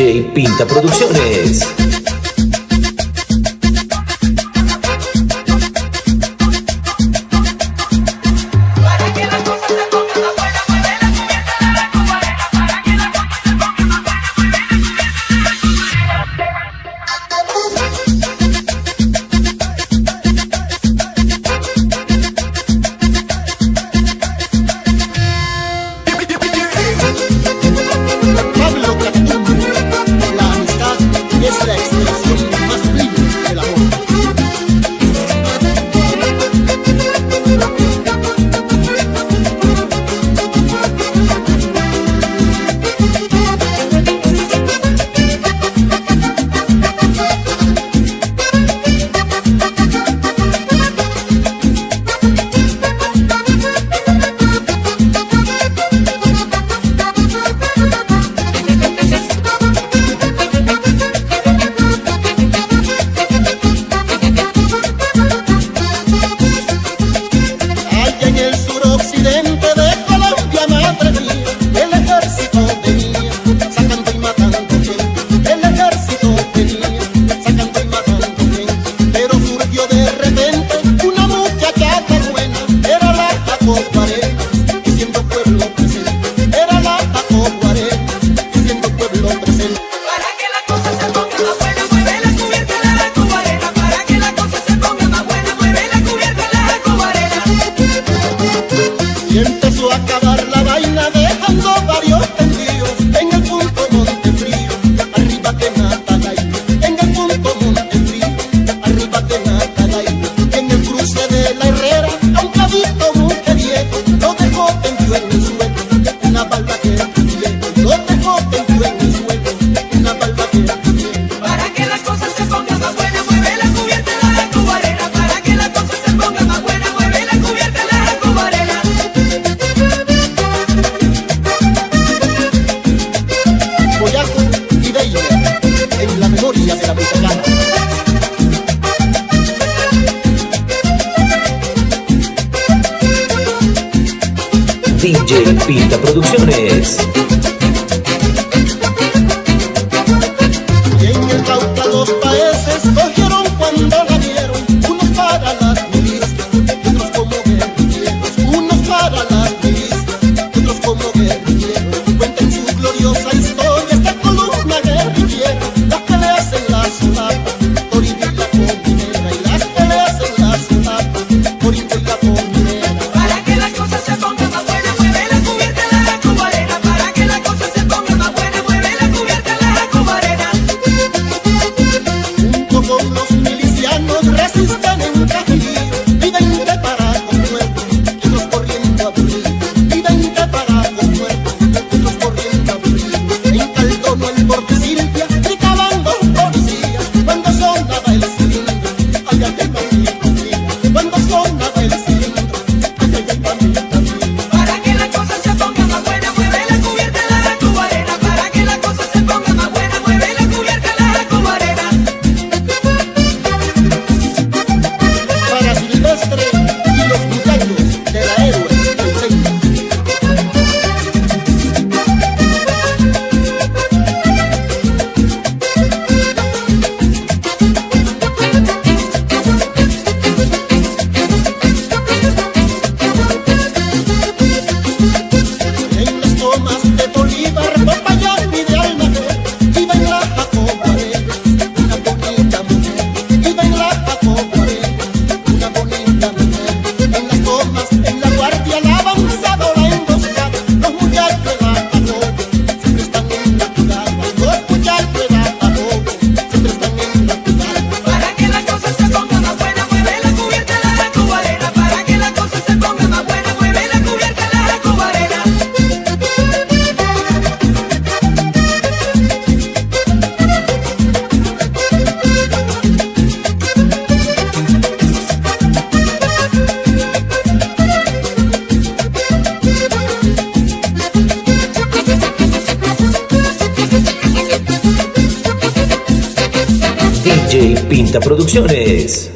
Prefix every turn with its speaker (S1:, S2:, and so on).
S1: Pinta Producciones. DJ Pinta Producciones. Producciones.